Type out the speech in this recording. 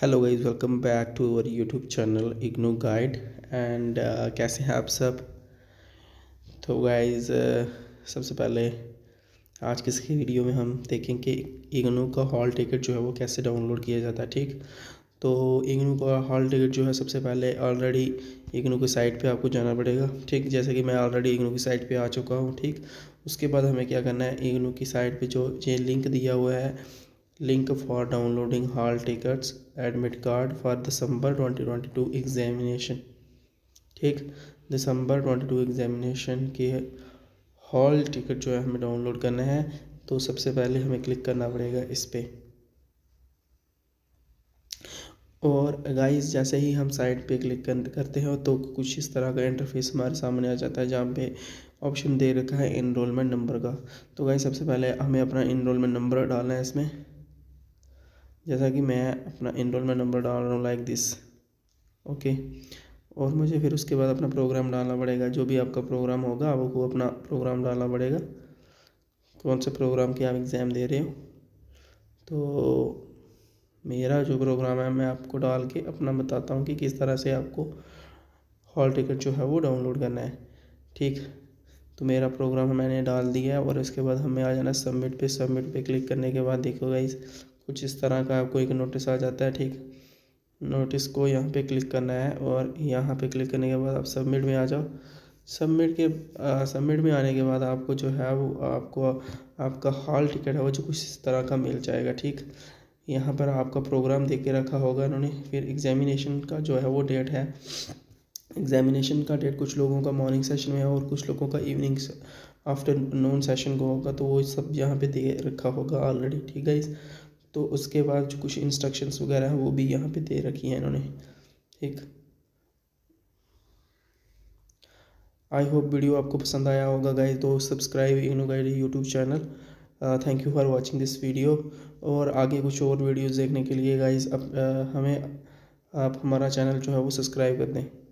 Hello guys welcome back to our YouTube channel IGNOU guide and कैसे हैं आप सब? तो गाइस uh, सबसे पहले आज की वीडियो में हम देखें कि इग्नो का हॉल टिकट जो है वो कैसे डाउनलोड किया जाता है ठीक? तो इग्नो का हॉल टिकट जो है सबसे पहले ऑलरेडी इग्नो की साइट पे आपको जाना पड़ेगा ठीक? जैसे कि मैं ऑलरेडी इग्नो की साइट पे आ चुका हूँ ठीक? उसके बाद हमें क्या करना है? इग्नो की साइट पे जो ये लिंक दिया हुआ है link for downloading hall tickets admit card for December 2022 examination ठीक? दिसंबर 22 एग्जामिनेशन के हॉल टिकट जो है हमें डाउनलोड करना है तो सबसे पहले हमें क्लिक करना पड़ेगा इस पर और गाइस जैसे ही हम साइट पे क्लिक करते हैं तो कुछ इस तरह का इंटरफेस हमारे सामने आ जाता है, जहाँ पे ऑप्शन दे रखा है इनरोलमेंट नंबर का। तो गाइस सबसे पहले हमें अपना इनरोलमेंट नंबर डालना है इसमें। जैसा कि मैं अपना इनरोलमेंट नंबर डाल रहा हूँ लाइक दिस ओके और मुझे फिर उसके बाद अपना प्रोग्राम डालना पड़ेगा। जो भी आपका प्रोग्राम होगा, आपको अपना प्रोग्राम डालना पड़ेगा। कौन से प्रोग्राम की आप एग्ज़ाम दे रहे हो? तो मेरा जो प्रोग्राम है, मैं आपको डाल के अपना बताता हूँ कि किस तरह से आपको हॉल टिकट जो है, वो डाउनलोड करना है। ठीक? तो मेरा प्रोग्राम मैंने डाल दिया है और इसके बाद हमें आ जाना सबमिट पे। सबमिट पे क्लिक करने के बाद देखो गाइस कुछ इस तरह का आपको एक नोटिस आ जाता है, ठीक? नोटिस को यहाँ पे क्लिक करना है और यहाँ पे क्लिक करने के बाद आप सबमिट में आ जाओ। सबमिट के सबमिट में आने के बाद आपको जो है वो आपको, आपका हॉल टिकट है वो जो कुछ इस तरह का मिल जाएगा, ठीक? यहाँ पर आपका प्रोग्राम दे के रखा होगा इन्होंने। फिर एग्जामिनेशन का जो है वो डेट है। एग्जामिनेशन का डेट कुछ लोगों का मॉर्निंग सेशन में है और कुछ लोगों का इवनिंग आफ्टरनून सेशन को होगा तो वो सब यहाँ पे दे रखा होगा ऑलरेडी ठीक है तो उसके बाद जो कुछ इंस्ट्रक्शंस वगैरह हैं वो भी यहाँ पे दे रखी हैं इन्होंने। ठीक। आई होप वीडियो आपको पसंद आया होगा गाइज़ तो subscribe IGNOU guide YouTube channel thank you for watching this video और आगे कुछ और वीडियोस देखने के लिए गाइज़ अब uh, हमें आप हमारा चैनल जो है वो सब्सक्राइब कर दें।